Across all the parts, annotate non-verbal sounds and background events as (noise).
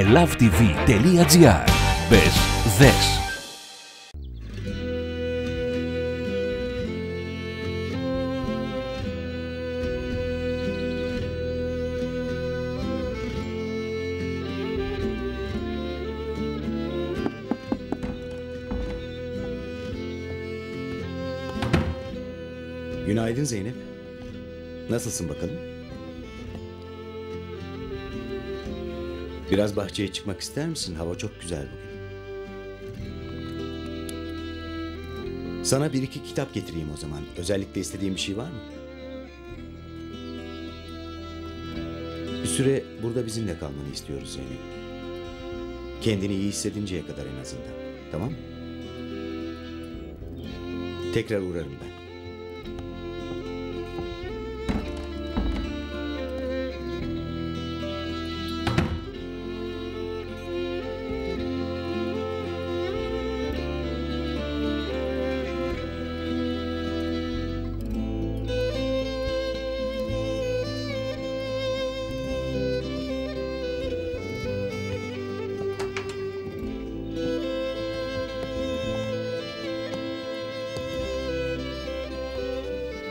ilovetv.gr Μπες, δες. Günaydın Zeynep. Nasılsın bakalım? Biraz bahçeye çıkmak ister misin? Hava çok güzel bugün. Sana bir iki kitap getireyim o zaman. Özellikle istediğin bir şey var mı? Bir süre burada bizimle kalmanı istiyoruz Zeynep. Kendini iyi hissedinceye kadar en azından. Tamam mı? Tekrar uğrarım ben.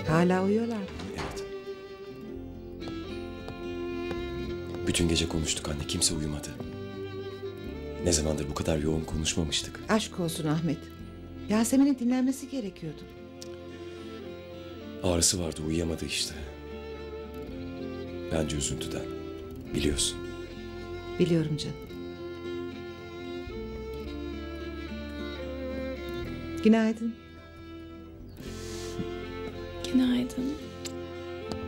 Hala uyuyorlar. Evet. Bütün gece konuştuk anne. Kimse uyumadı. Ne zamandır bu kadar yoğun konuşmamıştık. Aşk olsun Ahmet. Yasemin'in dinlenmesi gerekiyordu. Ağrısı vardı uyuyamadı işte. Bence üzüntüden. Biliyorsun. Biliyorum canım. Günaydın. Günaydın.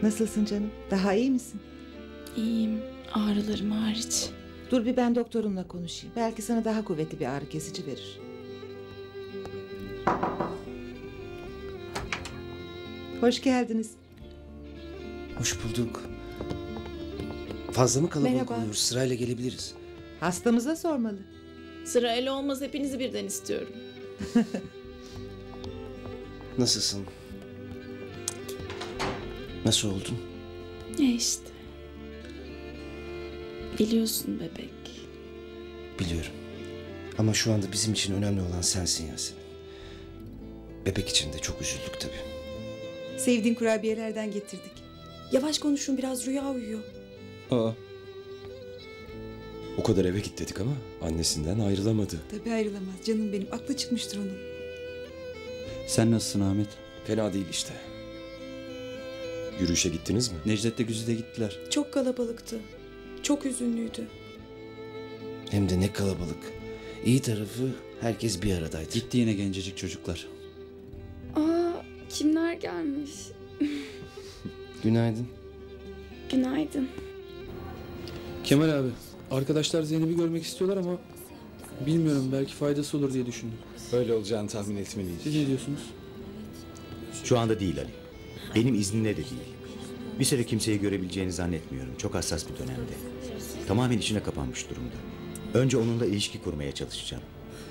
Nasılsın canım? Daha iyi misin? İyiyim. Ağrılarım hariç. Dur bir ben doktorumla konuşayım. Belki sana daha kuvvetli bir ağrı kesici verir. Hoş geldiniz. Hoş bulduk. Fazla mı kalabalık Merhaba. oluyoruz? Sırayla gelebiliriz. Hastamıza sormalı. Sırayla olmaz hepinizi birden istiyorum. (laughs) Nasılsın? Nasıl oldun? Ya işte. Biliyorsun bebek. Biliyorum. Ama şu anda bizim için önemli olan sensin Yasemin. Bebek için de çok üzüldük tabii. Sevdiğin kurabiyelerden getirdik. Yavaş konuşun biraz rüya uyuyor. Aa. O kadar eve git dedik ama annesinden ayrılamadı. Tabii ayrılamaz canım benim. Aklı çıkmıştır onun. Sen nasılsın Ahmet? Fena değil işte. Yürüyüşe gittiniz mi? Necdet'le Güzide gittiler. Çok kalabalıktı. Çok üzünlüydü. Hem de ne kalabalık. İyi tarafı herkes bir aradaydı. Gitti yine gencecik çocuklar. Aa, kimler gelmiş? (laughs) Günaydın. Günaydın. Kemal abi, arkadaşlar Zeynep'i görmek istiyorlar ama bilmiyorum belki faydası olur diye düşündüm. Öyle olacağını tahmin etmeliyim. Siz ne diyorsunuz? Şu anda değil Ali. Benim iznimle de değil. Bir süre kimseyi görebileceğini zannetmiyorum. Çok hassas bir dönemde. Tamamen içine kapanmış durumda. Önce onunla ilişki kurmaya çalışacağım.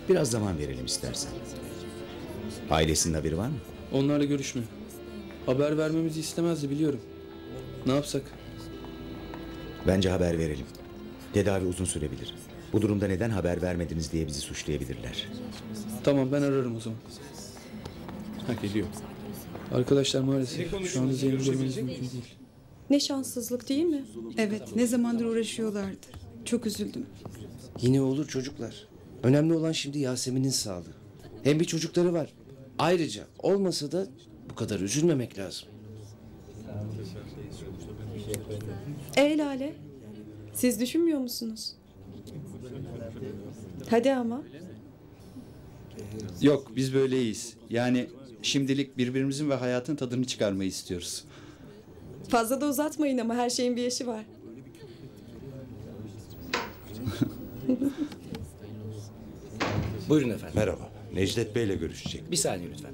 Biraz zaman verelim istersen. Ailesinin haberi var mı? Onlarla görüşme. Haber vermemizi istemezdi biliyorum. Ne yapsak? Bence haber verelim. Tedavi uzun sürebilir. Bu durumda neden haber vermediniz diye bizi suçlayabilirler. Tamam ben ararım o zaman. Ha geliyor. Arkadaşlar maalesef şu anda Zeynep'i görmeniz mümkün değil. Ne şanssızlık değil mi? Evet ne zamandır uğraşıyorlardı. Çok üzüldüm. Yine olur çocuklar. Önemli olan şimdi Yasemin'in sağlığı. Hem bir çocukları var. Ayrıca olmasa da bu kadar üzülmemek lazım. E Lale siz düşünmüyor musunuz? Hadi ama. Yok biz böyle iyiyiz. Yani şimdilik birbirimizin ve hayatın tadını çıkarmayı istiyoruz. Fazla da uzatmayın ama her şeyin bir yaşı var. Buyurun efendim. Merhaba. Necdet Bey'le görüşecek. Bir saniye lütfen.